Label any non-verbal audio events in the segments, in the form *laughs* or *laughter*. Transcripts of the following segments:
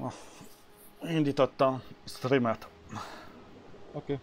Na, indítottam streamet. Oké. Okay.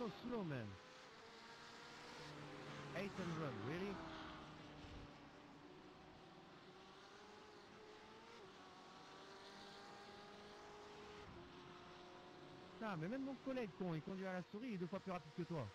So slow, man. Eight and run, really? Non, mais même mon collègue, con, il conduit à la souris, il est deux fois plus rapide que toi.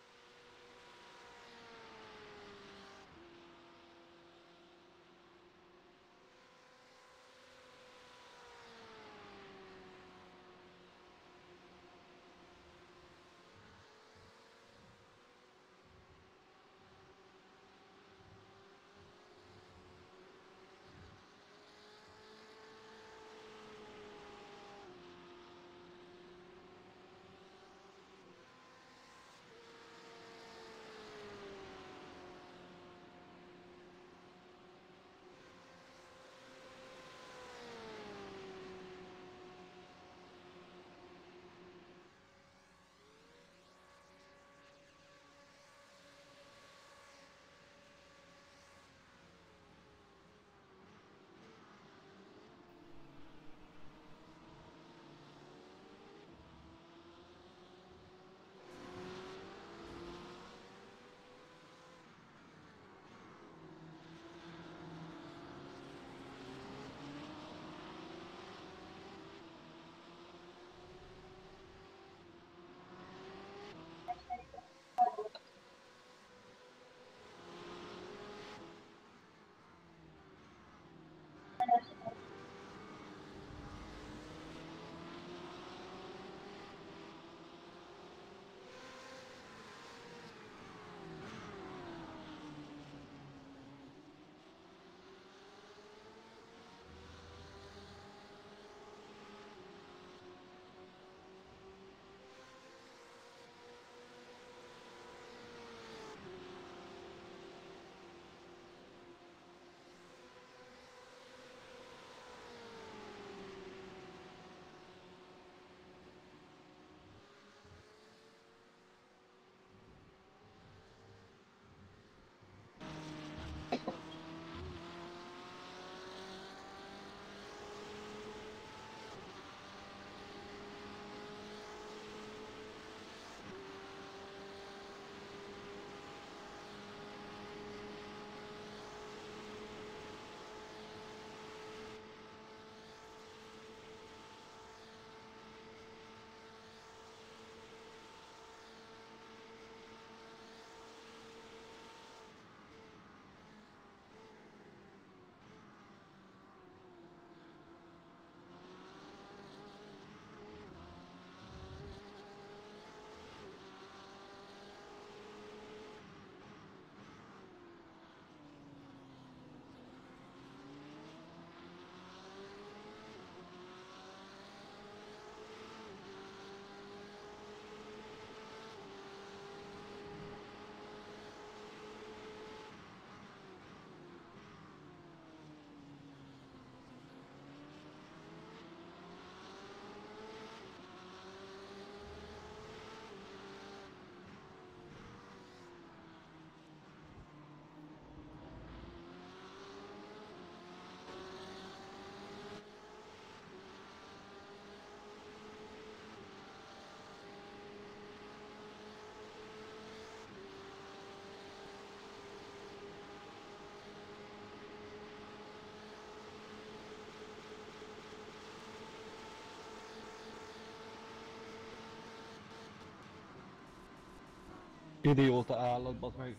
Idióta állat, bazd meg.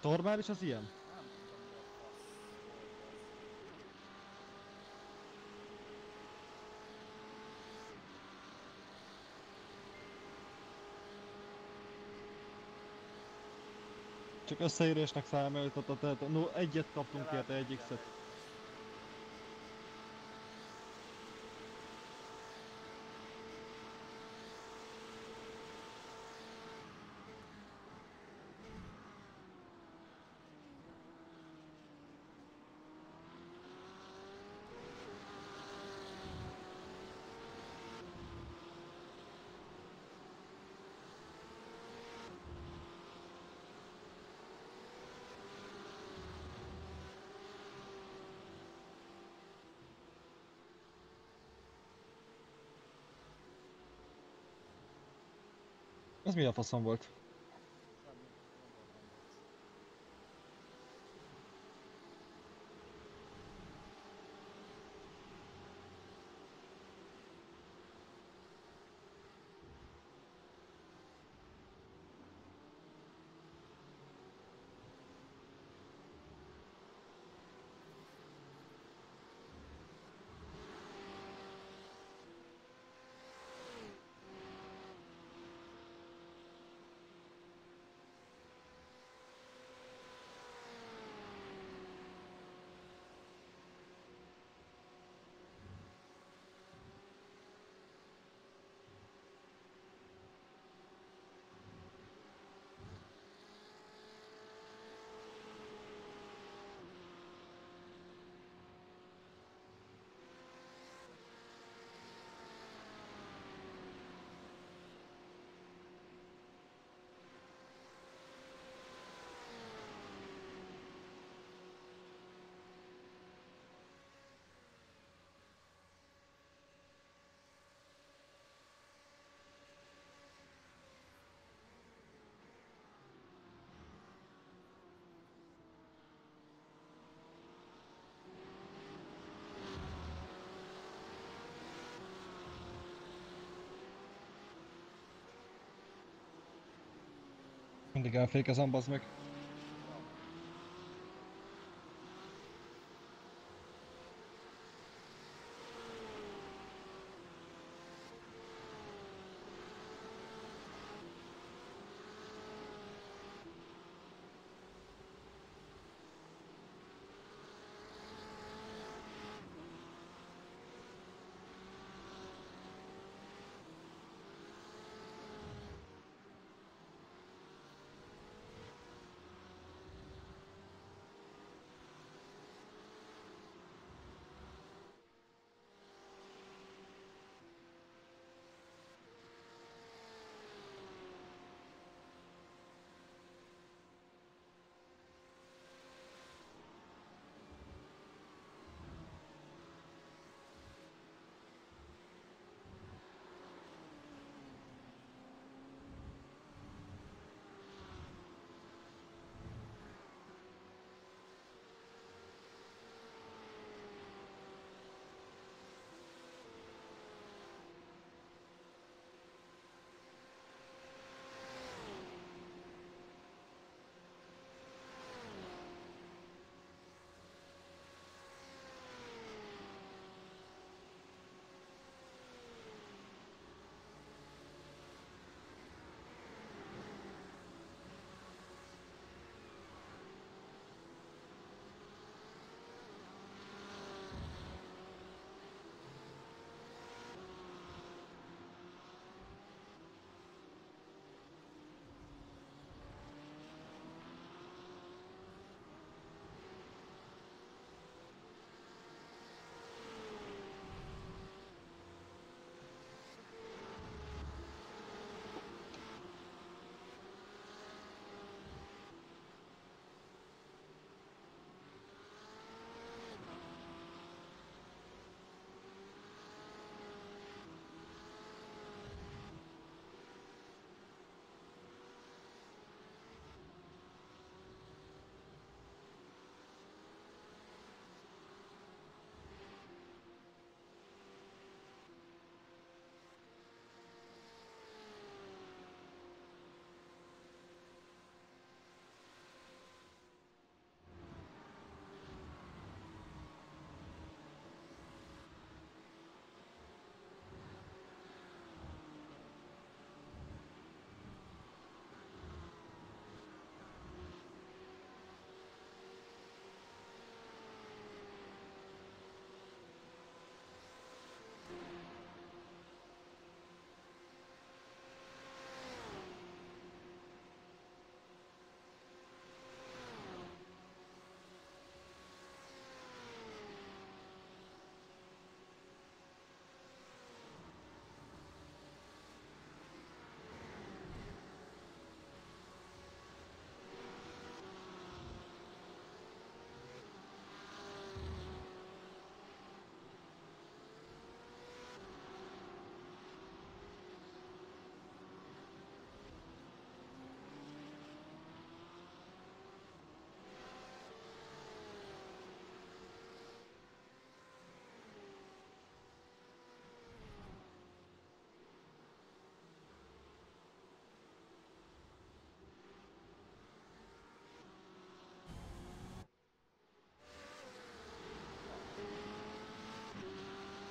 Tormár is az ilyen? Csak összeérésnek számoltatta, tehát no, egyet kaptunk érte, egy X-et. Ez mi a faszom volt? Mindig elfékezem, bazd meg.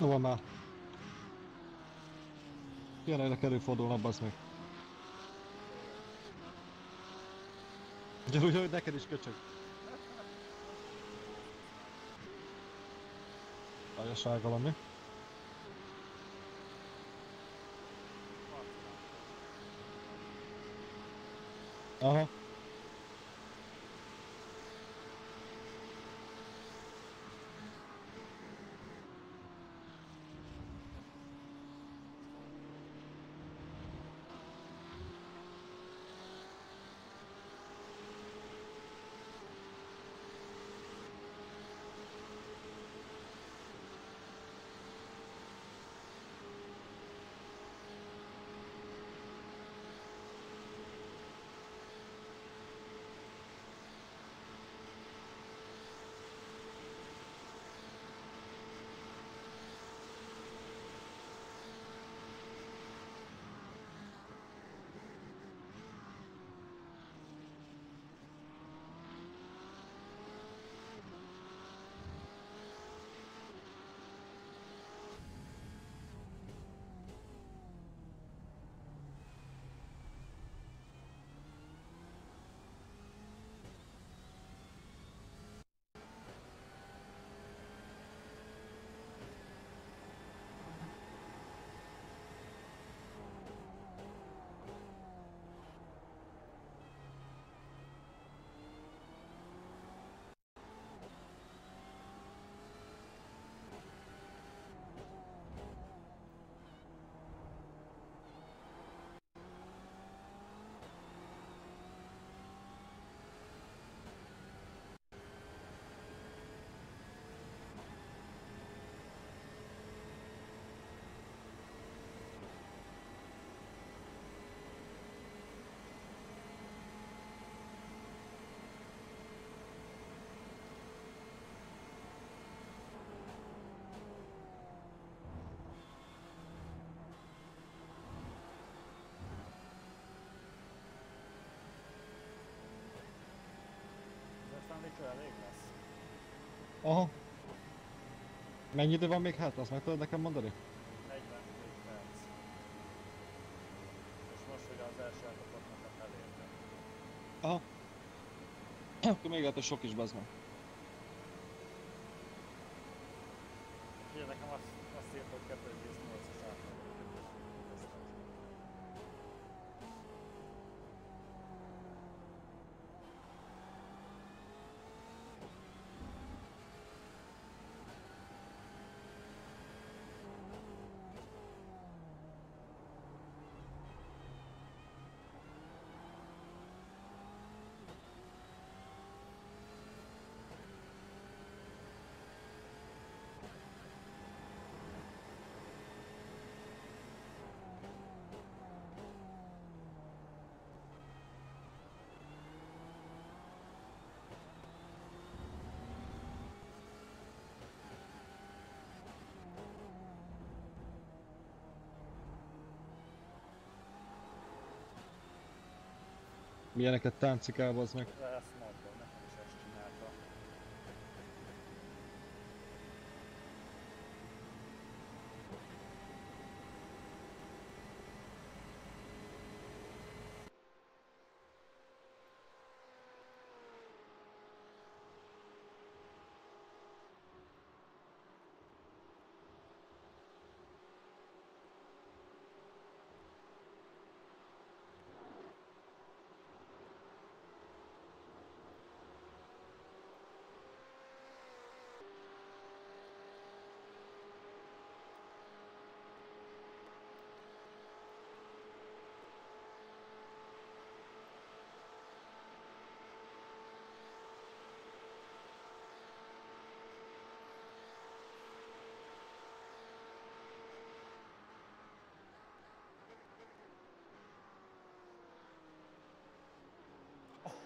Jó van már. Jelenleg előfordulnak, bazd meg. Gyere úgy, hogy neked is köcsög. Ajaság valami. Aha. Elég lesz? Aha. Mennyi idő van még hát? Azt meg tudod nekem mondani? 42 perc. És most ugye az első elkapottnak a felérte. Aha. Akkor még hát a sok is bazd meg. Ugye nekem azt, azt írt, hogy 2,8-as átlag. Milyeneket táncikál bazd meg. De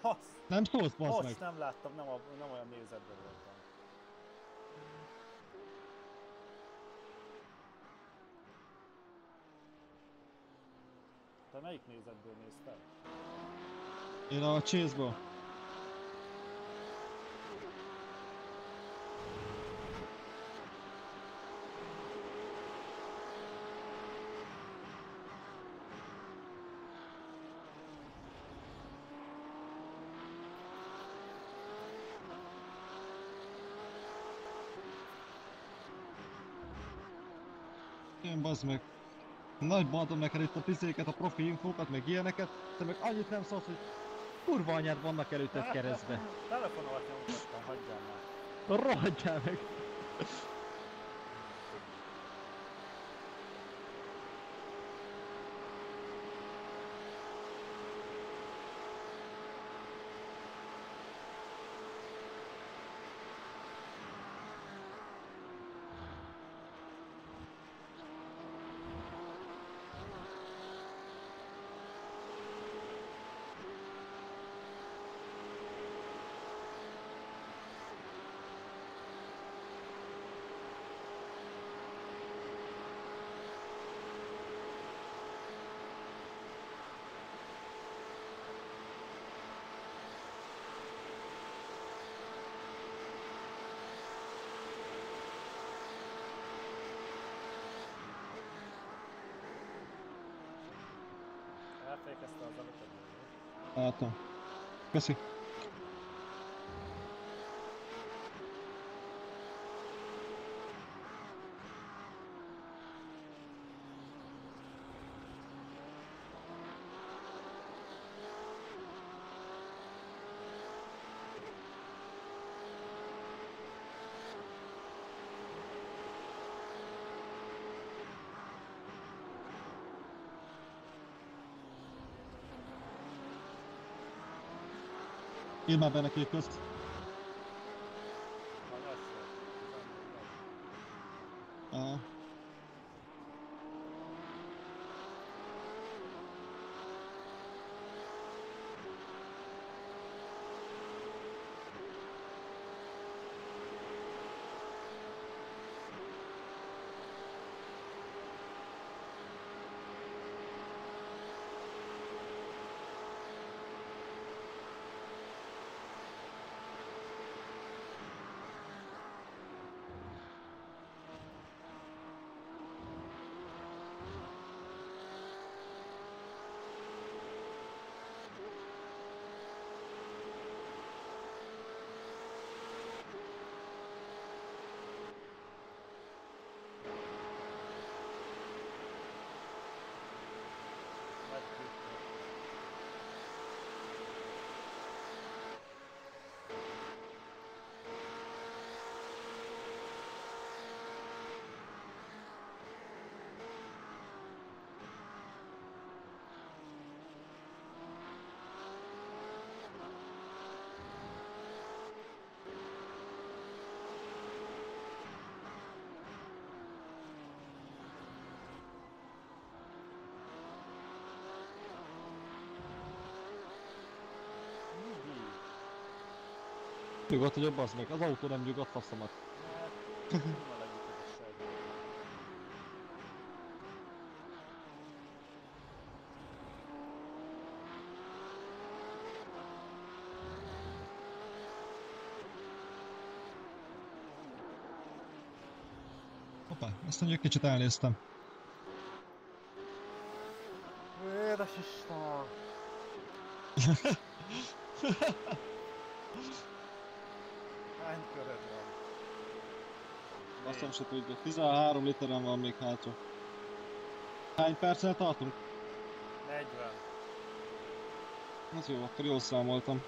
Azt, Nem szólsz bazd meg. azt nem láttam, nem, a, nem olyan nézetben voltam. Te melyik nézetből nézted? Én a Chase-ból. Én bazd meg. Nagyba adom neked itt a pizéket, a profi infókat, meg ilyeneket, te meg annyit nem szólsz, hogy kurva anyád vannak előtted keresztbe. Telefonomat nyomtattam, hagyjál már. Rohadjál meg! Elfékezte az előtt. Látom. Immer Ilmar Werner Kirchhoff. Nyugodt vagyok, bazd meg. Az autó nem nyugodt, faszomat. Mert kurva legütőség. Hoppá, ezt mondjuk kicsit elnéztem. Édes Isten! *laughs* Hány köröd van? Nem se tudja. 13 literen van még hátra. Hány perccel tartunk? 40. Az jó, akkor jól számoltam.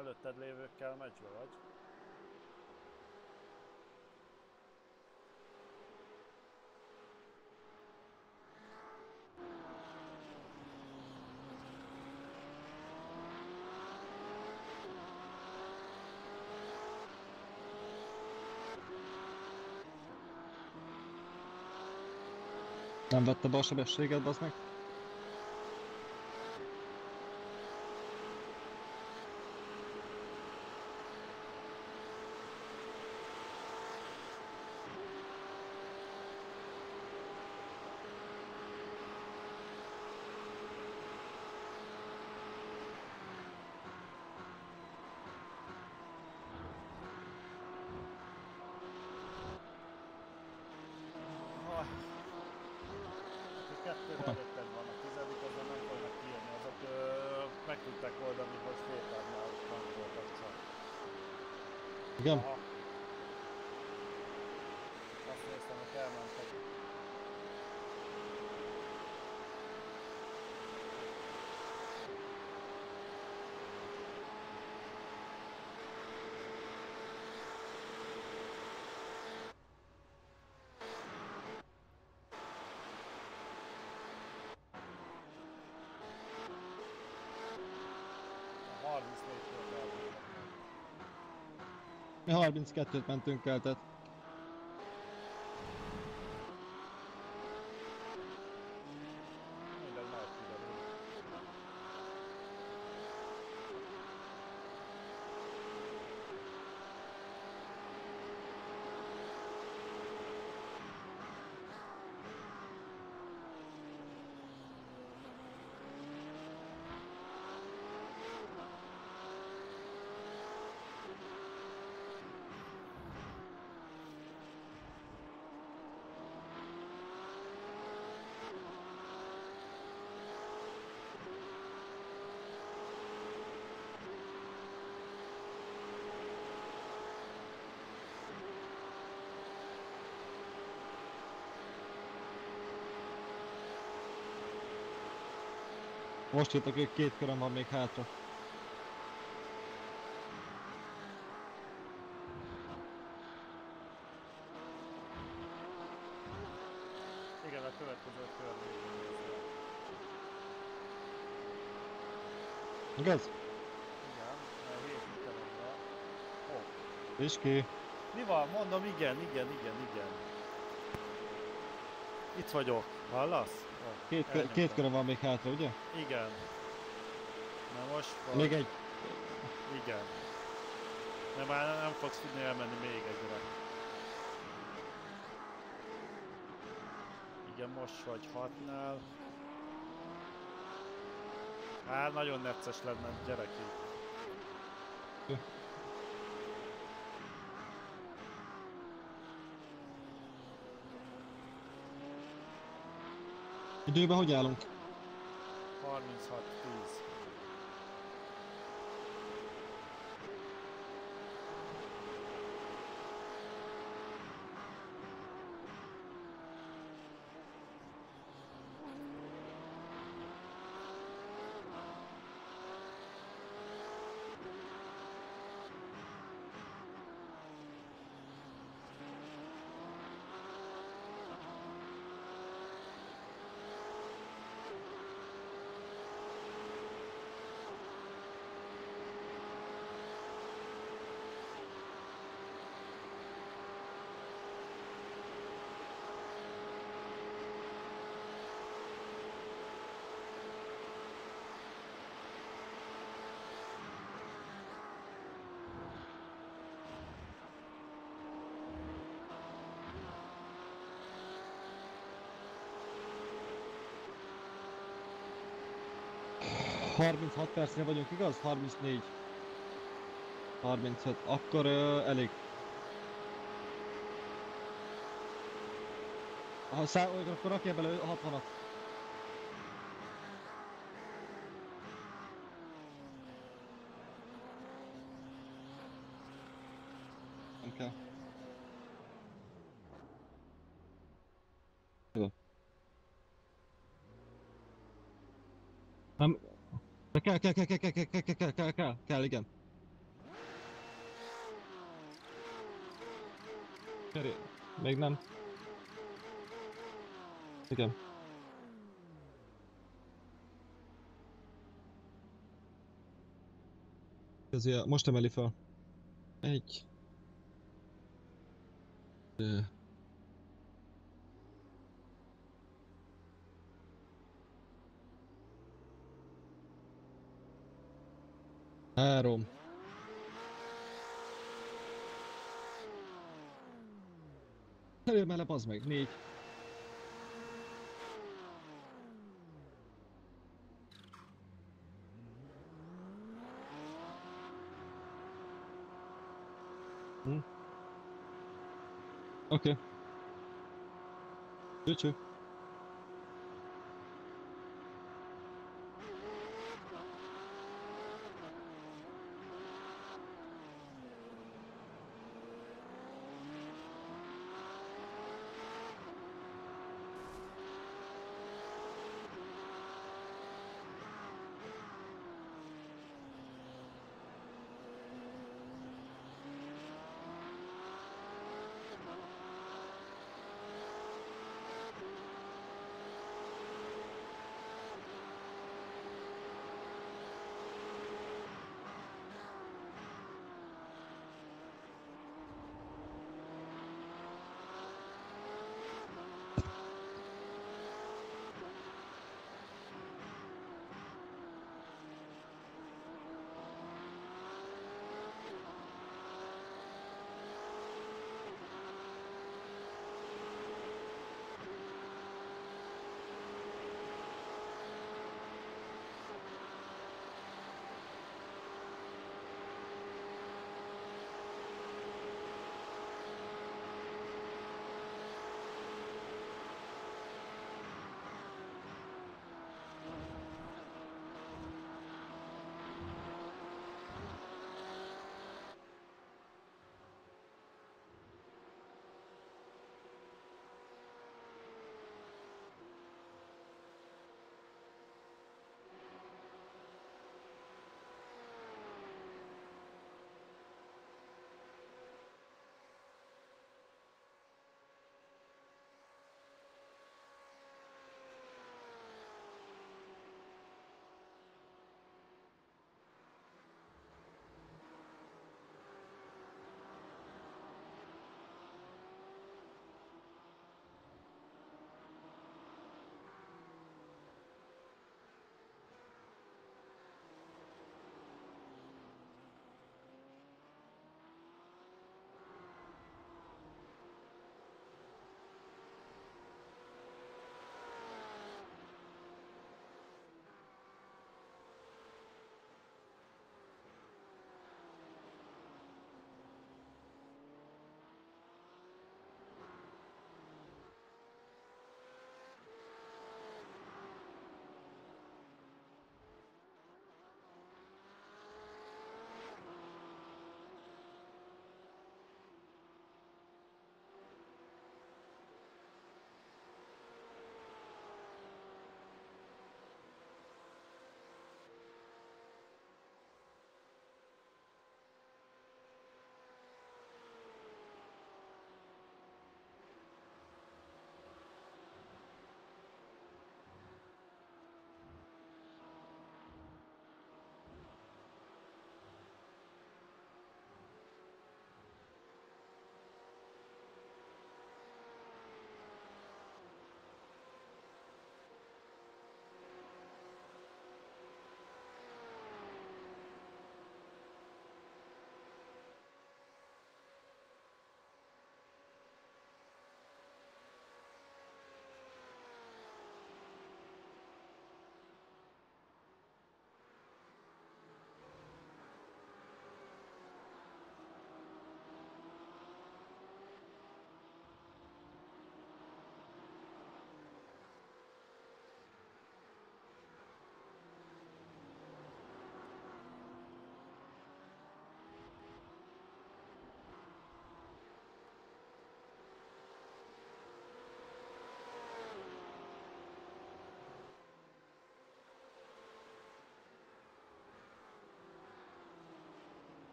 előtted lévőkkel meccsbe vagy. Nem vette be a sebességet, az meg? Joo, Arbin skattelipään tynkkäytät. Most jöttek ők, két köröm van még hátra. Igen, a következő kör. Igaz? Igen, hét ütememre. Ó, És ki? mi van? Mondom, igen, igen, igen, igen. Itt vagyok. Hallasz? Két, elnyomtam. két köröm van még hátra, ugye? Igen. Na most van. Még egy. Igen. De már nem fogsz tudni elmenni még egyre. Igen, most vagy hatnál. Hát nagyon necces lenne, gyerek. Időben hogy állunk? 36-10. 36 percnél vagyunk, igaz? 34. 35. Akkor ö, elég. Ha szá, akkor rakja bele 60-at. Nem kell. Jó. Nem, de kell, kell, kell, kell, kell, kell, kell, kell, kell, kell, kell, kell, igen. Keré, még nem. Igen. Ezért most emeli fel. Egy. Kettő. Három. Előbb mele, bazd meg. Négy. Hm? Oké. Okay. Cső,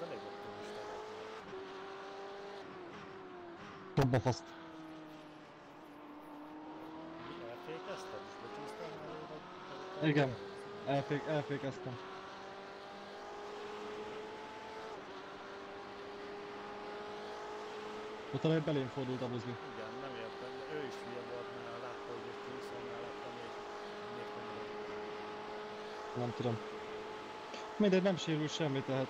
Ez elég optimista volt már. Tobba faszt. Mi elfékezted és becsúsztál már Igen. Elfék, elfékeztem. Utána egy belém fordult a buzi. Igen, nem értem, ő is hülye volt, mert látta, hogy egy csúszol mellette, még, még nem Nem tudom. Mindegy, nem sérül semmi, tehát...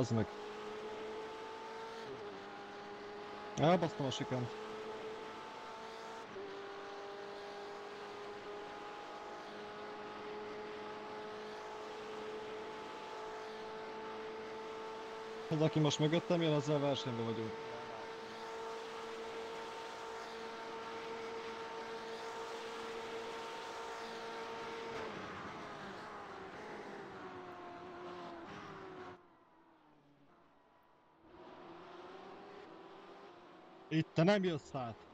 Az meg. Elbasztam a sikent. Az, aki most mögöttem jön, azzal versenyben vagyunk. Itt nem jössz át.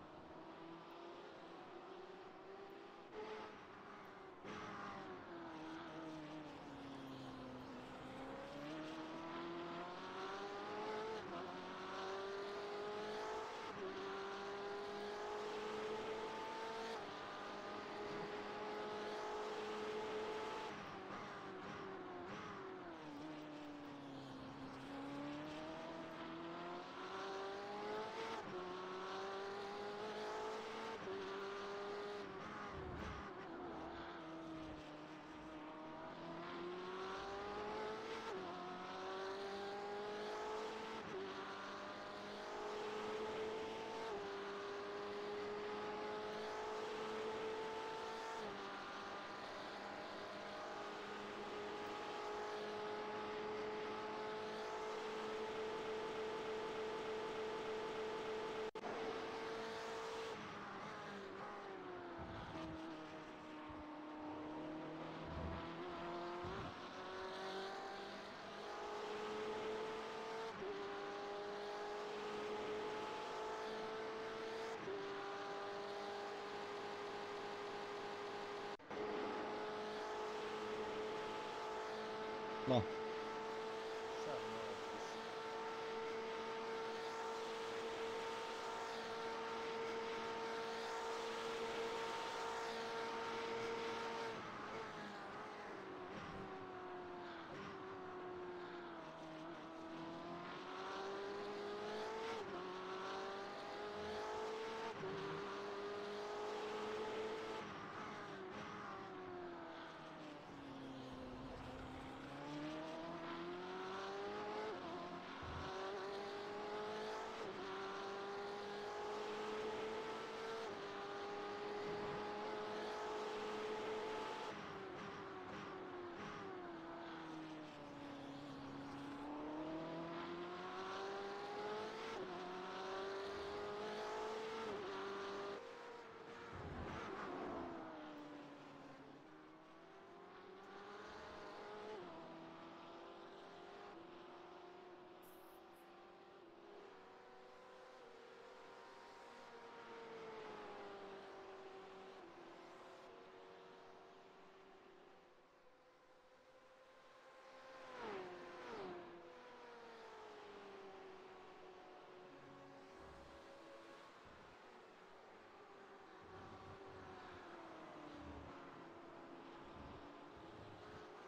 Na,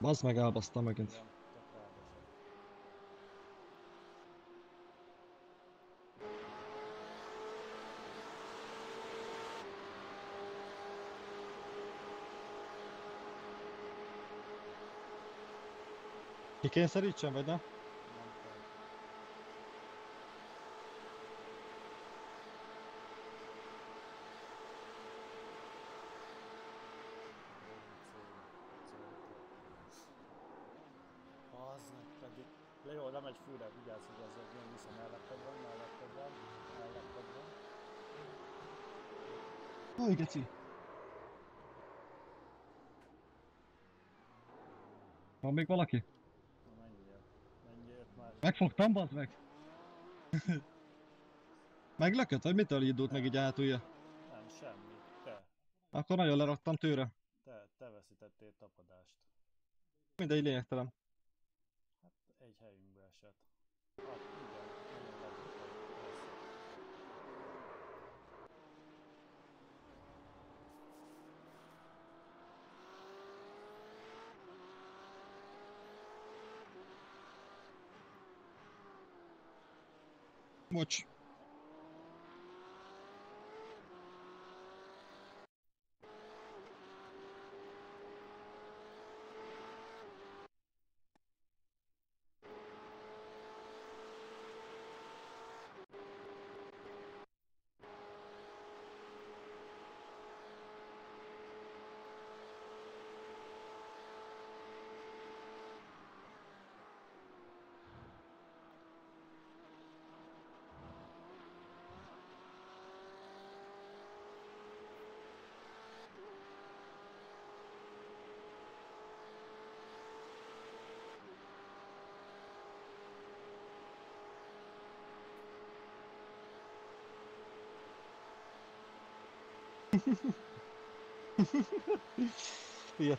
bazd meg elbasztam megint. Igen, tök ráadásul. Kikényszerítsen, vagy nem? Nem kell. Az meg pedig... Le jó, nem egy fűre, vigyázz, hogy ez egy ilyen vissza melletted van, melletted van, melletted van. Aj, geci. Van még valaki? Na menjél. Menjél már. Megfogtam, bazd meg! *laughs* Meglökött, vagy mitől indult meg így a hátulja? Nem, semmi. Te. Akkor nagyon leraktam tőle. Te, te veszítettél tapadást. Mindegy lényegtelen. Hát egy helyünkbe esett. Hát igen, much.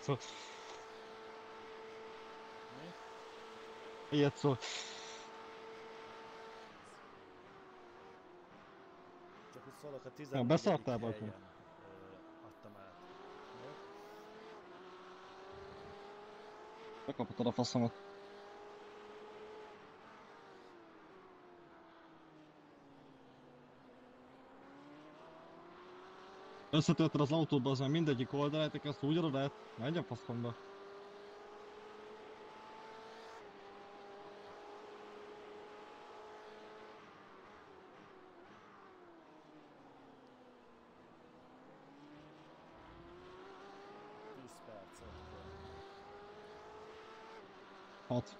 Szól. Mi? Ilyet szól. Csak úgy szólok, a 14. beszartál, helyen adtam át. Bekaphatod a faszomat. Összetölted az autóba, az már mindegyik oldalát, azt úgy adod át, menj a faszomba. Hat.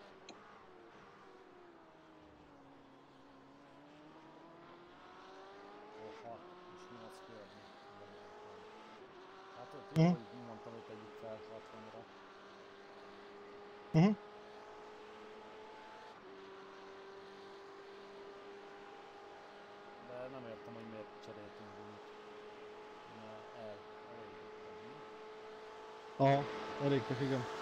Ó, hat és nyolc környi. Hát ott Mhm. jó, hogy mondtam, hogy tegyük fel 60-ra. Mhm. De nem értem, hogy miért cseréltünk úgy. Na, el, elégítem, mi? Aha, elégtek,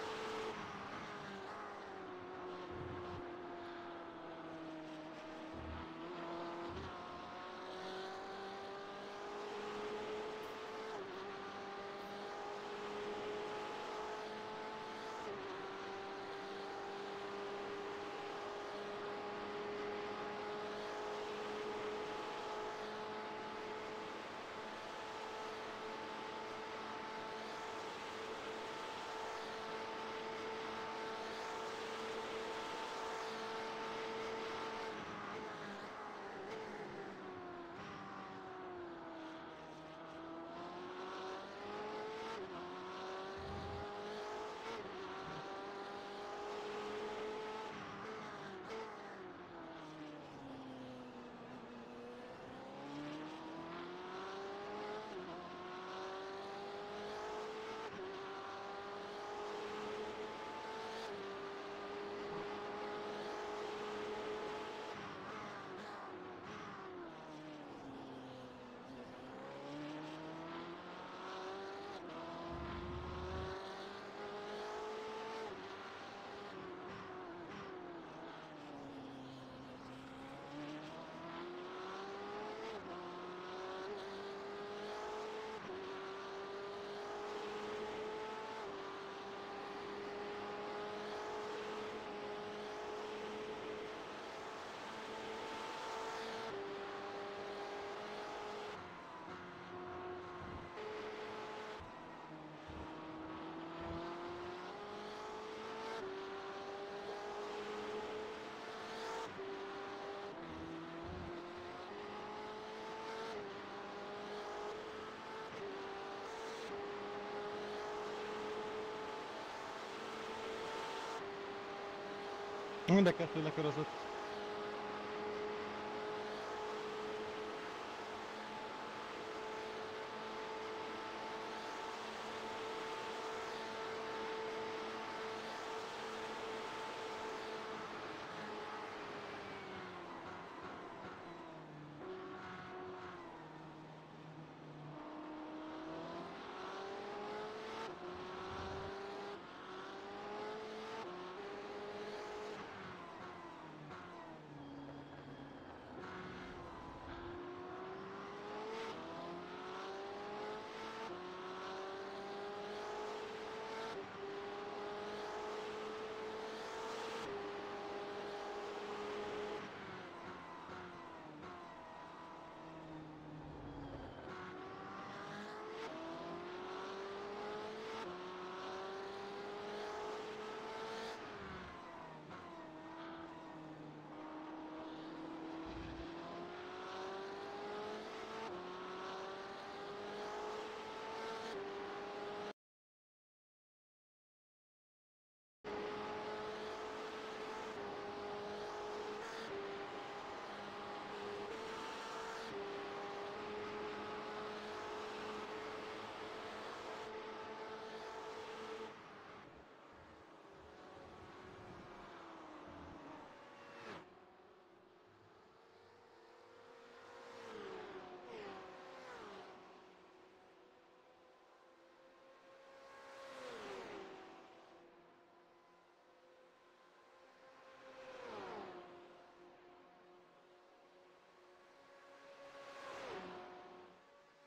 Mind a kettő lekörözött.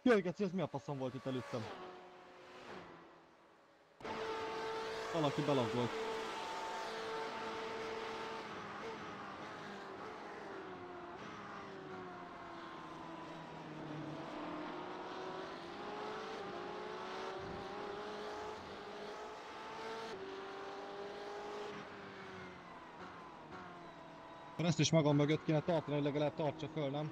Jaj, geci, ez mi a faszom volt itt előttem? Valaki belaggolt. Ezt is magam mögött kéne tartani, hogy legalább tartsa föl, nem?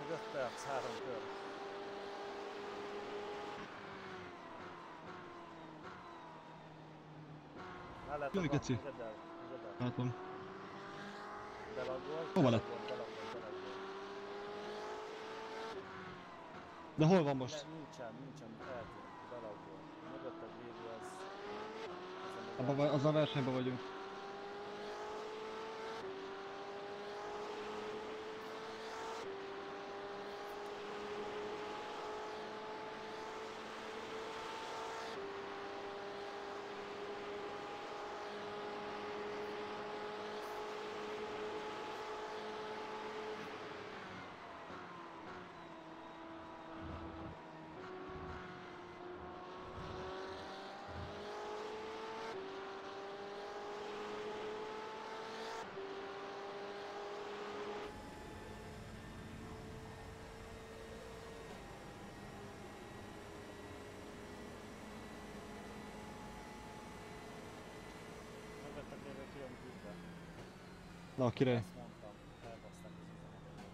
Még 5 perc, 3 kör. Mellette Jaj, van, geci. Látom. Hova lett? De hol van most? Nincsen, nincsen, eltűnt, belaggolt. A mögötted lévő az... az a az a versenyben vagyunk. Na, király. Ezt mondtam, elbaszták az üzenetet.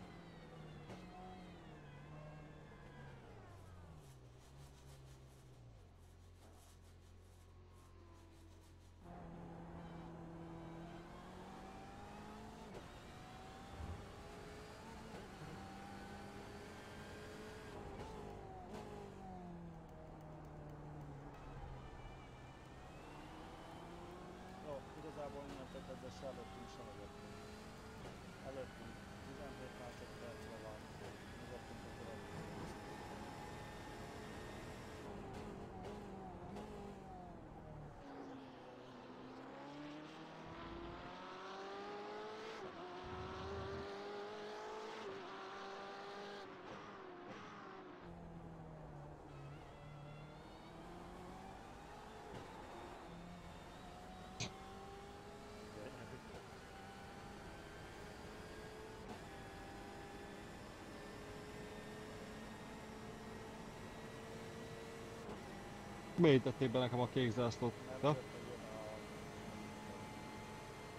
Jó, igazából mindent ezzel se előttünk, se mögöttünk. Gracias. Miért tették be nekem a kék zászlót? Ja?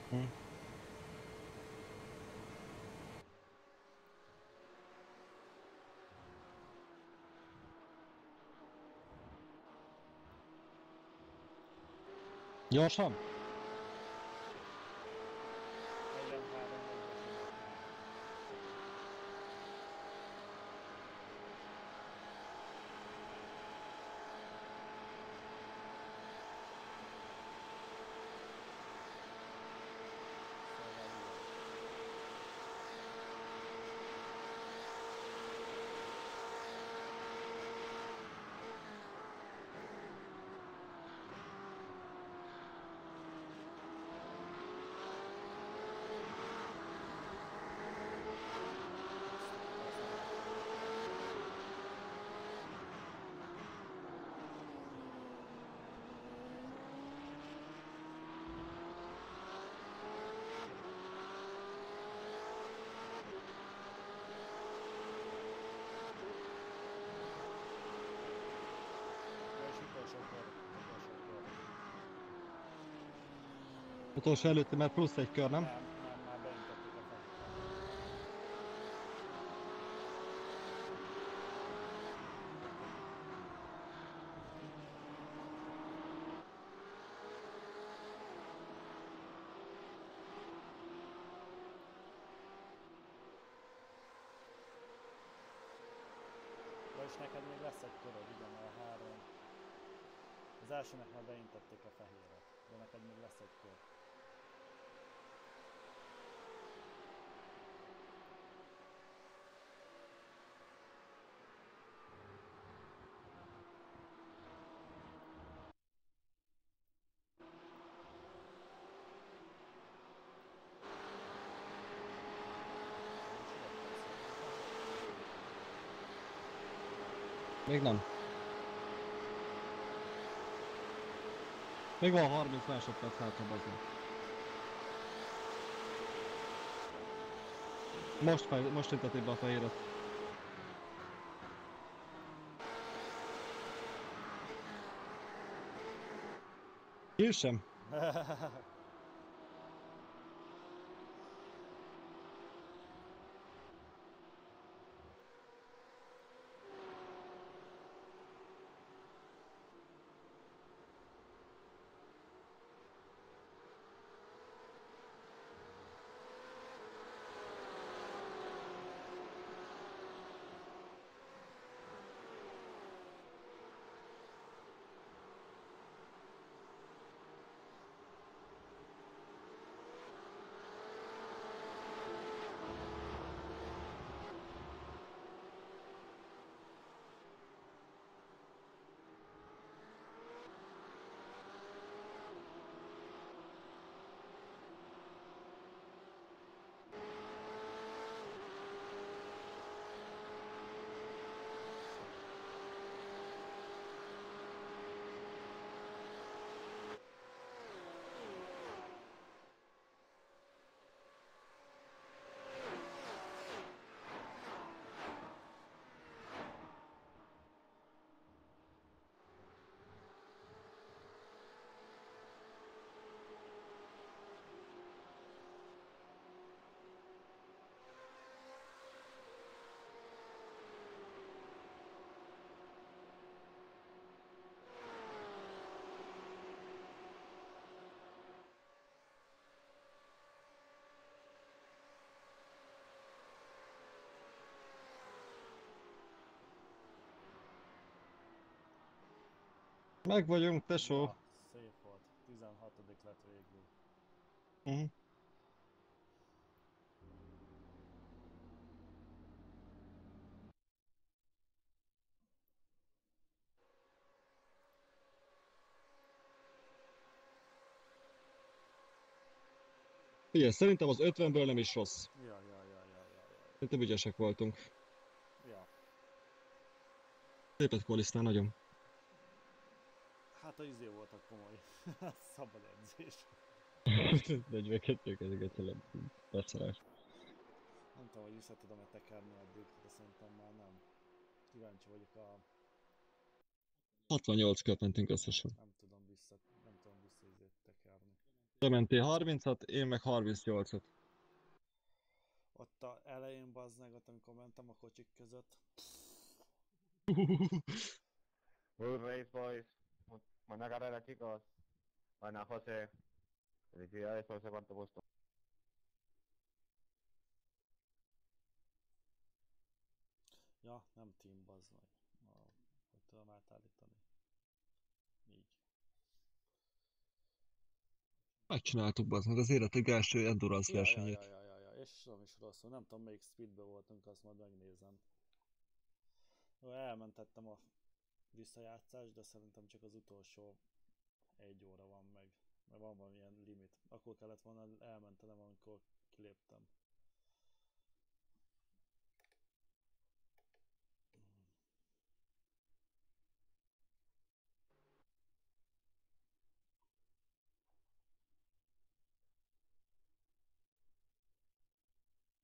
Hm. Gyorsan? Utolsó előtti, mert plusz egy kör, nem? Nem, nem, már beintettük a fektet. Vagyis neked még lesz egy köröd, igen, a három. Az elsőnek már beintették a fehéret, de neked még lesz egy kör. Még nem. Még van 30 másodperc hátra bazdmeg. Most, fej, most ültetik be a fehéret. Én sem. *laughs* Meg vagyunk, tesó. Na, szép volt. 16 lett végül. Mhm. Figyelj, szerintem az 50-ből nem is rossz. Ja, ja, ja, ja, ja, ja. Szerintem ügyesek voltunk. ja. Szépet Kolisztán nagyon. Hát a izé volt a komoly. *laughs* Szabad edzés. 42 ezeket tényleg beszarás. Nem tudom, hogy vissza tudom-e tekerni addig, de szerintem már nem. Kíváncsi vagyok a... 68 kört mentünk összesen. Nem tudom vissza... Nem tudom vissza izét tekerni. Te mentél 30-at, én meg 38-at. Ott a elején bazd meg, ott amikor mentem a kocsik között. Race, boys. Bu- Buena carrera, chicos. Buena, José. Felicidades por ese cuarto puesto. Ja, nem team bazd meg. A, hogy tudom átállítani. Így. Megcsináltuk bazd meg az életek első endurance Ja, ja, versenyét. ja, ja, ja, ja, és nem is rosszul. Nem tudom melyik speedbe voltunk, azt majd megnézem. Jó, elmentettem a visszajátszást, de szerintem csak az utolsó egy óra van meg. Mert van valamilyen limit. Akkor kellett volna elmentenem, amikor kiléptem.